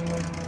you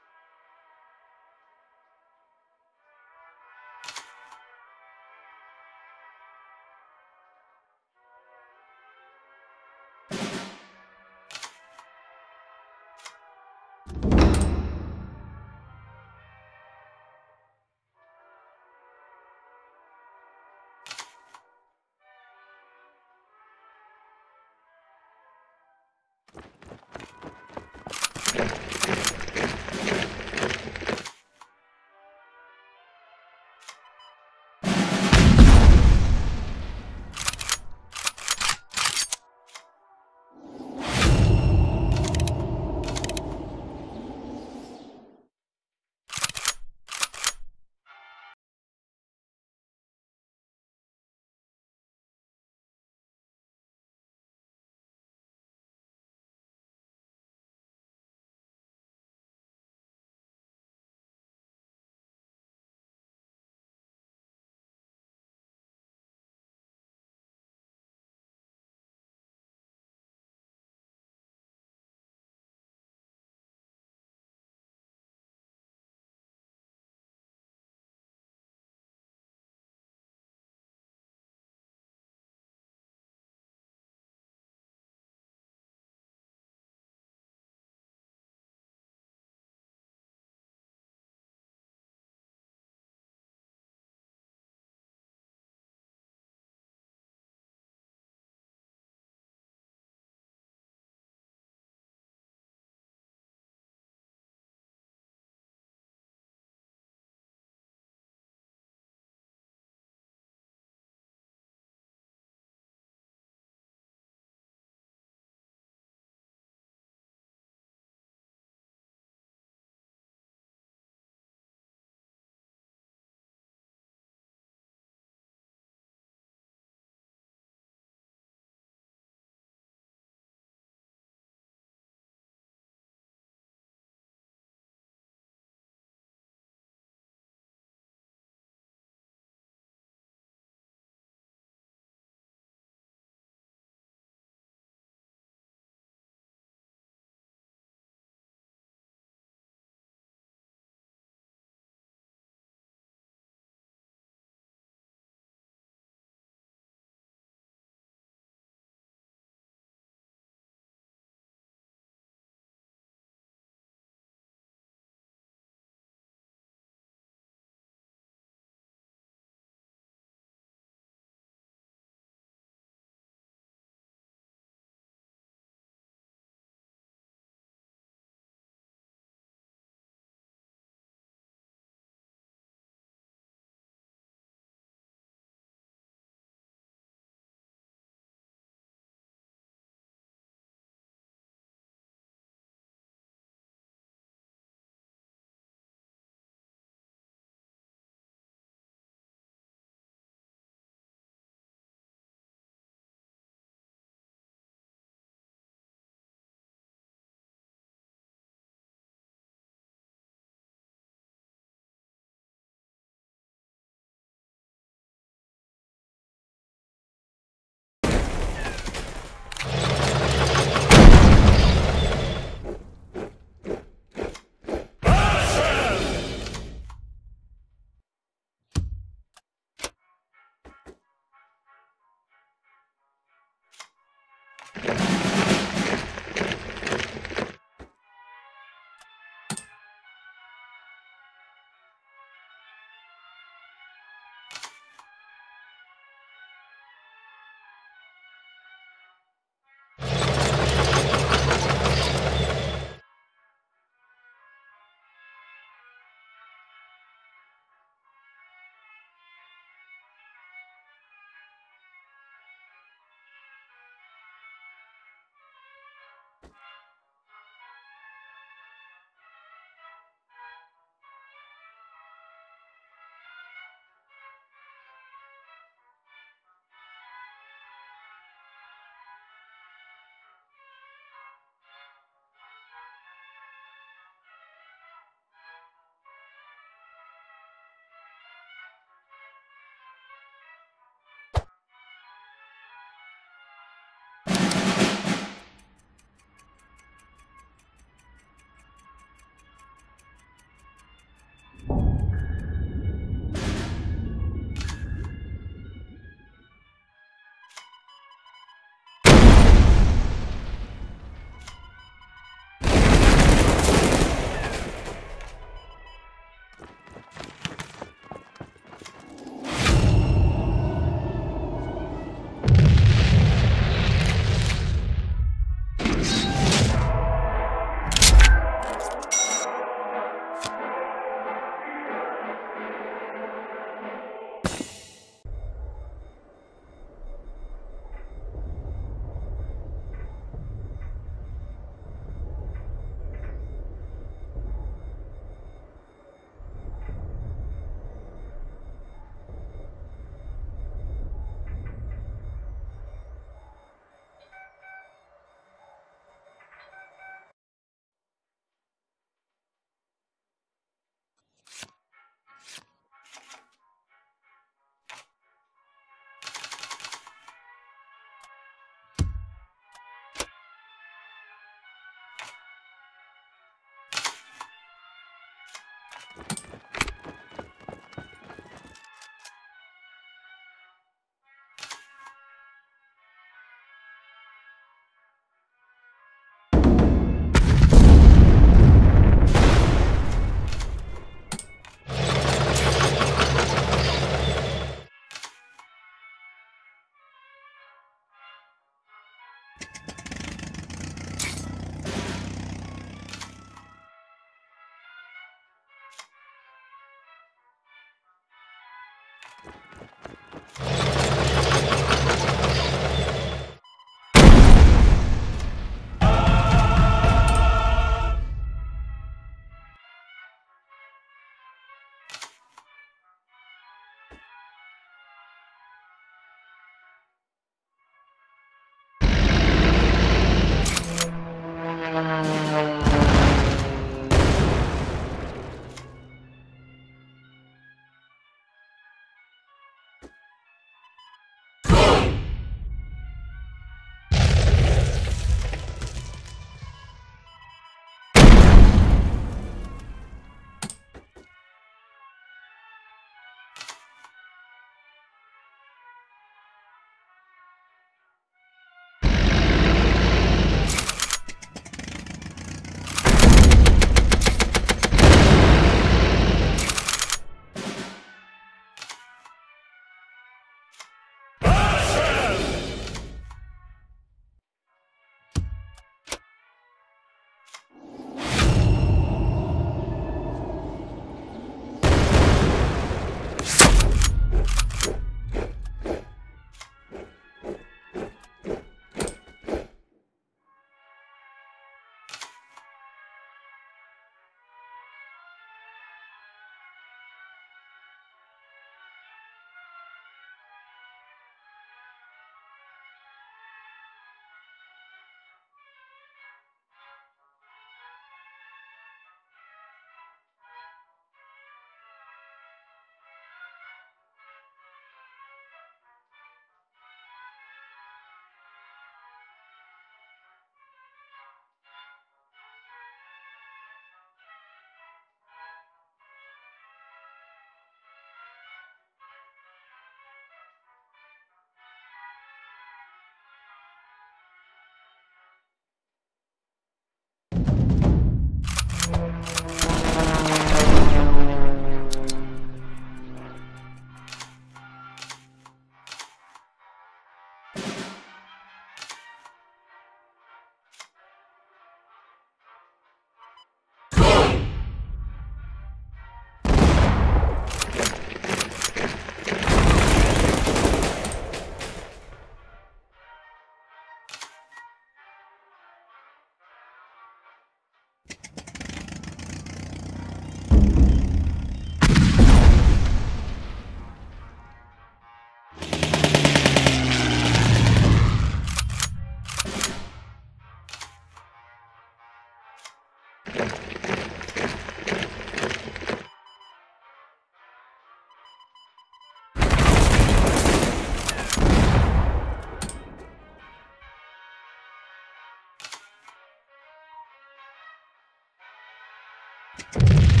you